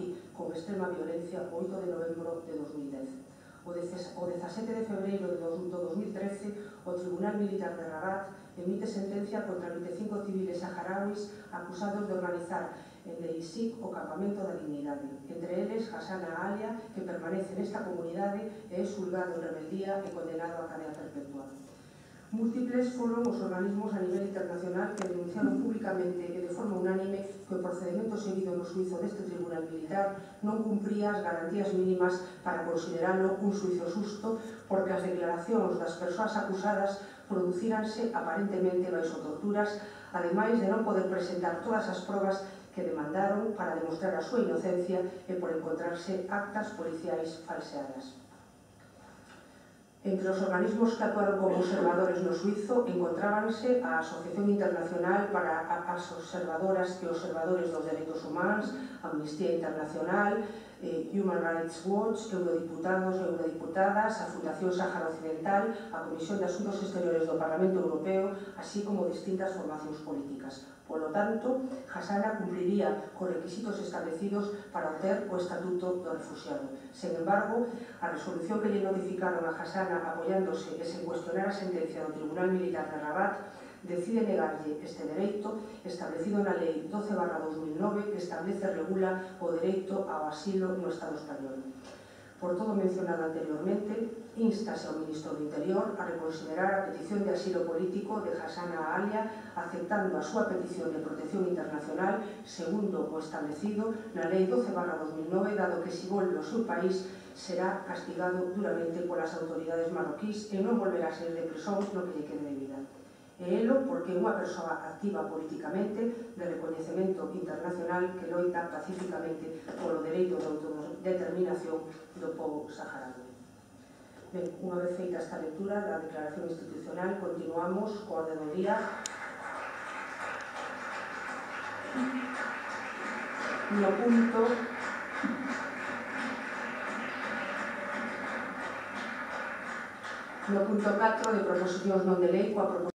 aquí con extrema violencia o 8 de novembro de 2010. O 17 de febreiro de 2013, o Tribunal Militar de Rabat emite sentencia contra 25 civiles saharauis acusados de organizar en Leisic o Campamento da Dignidade. Entre eles, Hassan Alia, que permanece nesta comunidade e é xulgado en rebeldía e condenado a cadea perpetua. Múltiples foron os organismos a nivel internacional que denunciaron públicamente e de forma unánime que o procedimento seguido no suizo deste Tribunal Militar non cumpría as garantías mínimas para considerarlo un suizo susto porque as declaracións das persoas acusadas producíranse aparentemente baixo torturas, ademais de non poder presentar todas as probas que demandaron para demostrar a súa inocencia e por encontrarse actas policiais falseadas. Entre os organismos que actuaron como observadores no Suizo encontrábanse a Asociación Internacional para as Observadoras e Observadores dos Dereitos Humanos, Amnistía Internacional, eh, Human Rights Watch, Eurodiputados e Eurodiputadas, a Fundación Sáhara Occidental, a Comisión de Asuntos Exteriores do Parlamento Europeo, así como distintas formacións políticas. Por lo tanto, Hasana cumpliría con requisitos establecidos para obter o Estatuto do Refugiado. Sen embargo, a resolución que lle notificaron a Hasana apoiándose e sen cuestionar a sentencia do Tribunal Militar de Rabat decide negarlle este dereito establecido na Lei 12 barra 2009 que establece e regula o dereito ao asilo no Estado español por todo mencionado anteriormente, instase ao Ministro do Interior a reconsiderar a petición de asilo político de Hassan Alia aceptando a súa petición de protección internacional segundo o establecido na Lei 12 2009, dado que si volve ao seu país será castigado duramente polas autoridades marroquís e non volverá a ser de presón no que lle quede de vida. E elo porque é unha persoa activa politicamente de reconhecemento internacional que loita pacíficamente polo dereito de determinación do povo saharaui. Ben, unha vez feita esta lectura da declaración institucional, continuamos co orden do día. No punto no punto 4 de proposicións non de lei coa proposición